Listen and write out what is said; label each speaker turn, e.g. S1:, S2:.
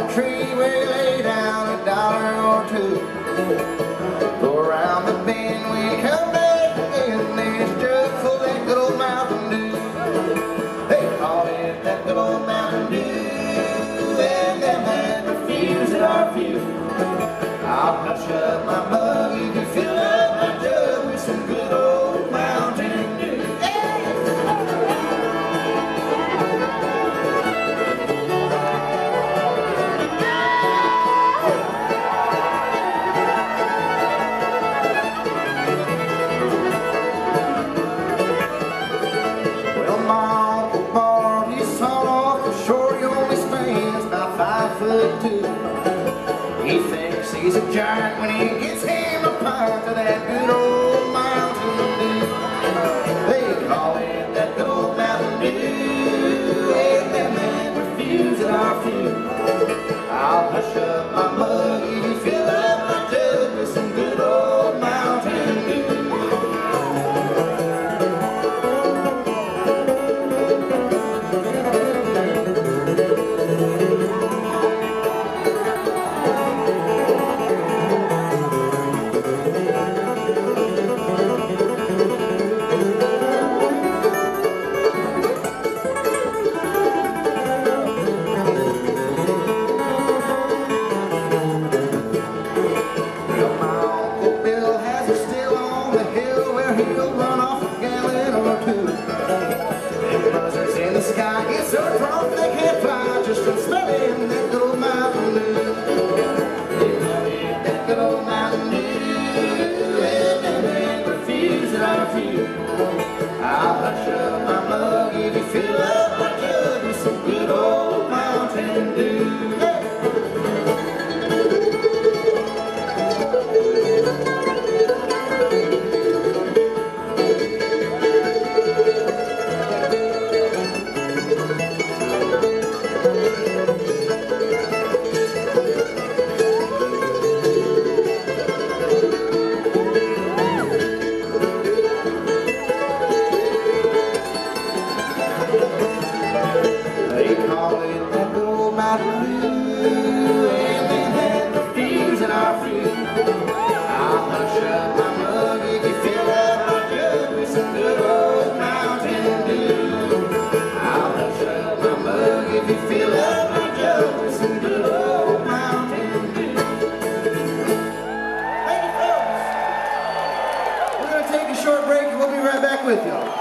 S1: the tree we lay down a dollar or two. Go around the bend, we come back again, there's just full that good old Mountain Dew. They call it that good old Mountain Dew. Foot two. He thinks he's a giant when he They call it that good old Mountain and they had the thieves in our few. I'll hush up my mug if you fill up my jug with some good old Mountain Dew. I'll hush up my mug if you fill up my jug with some good old Mountain Dew. Thank you, folks. We're going to take a short break, and we'll be right back with y'all.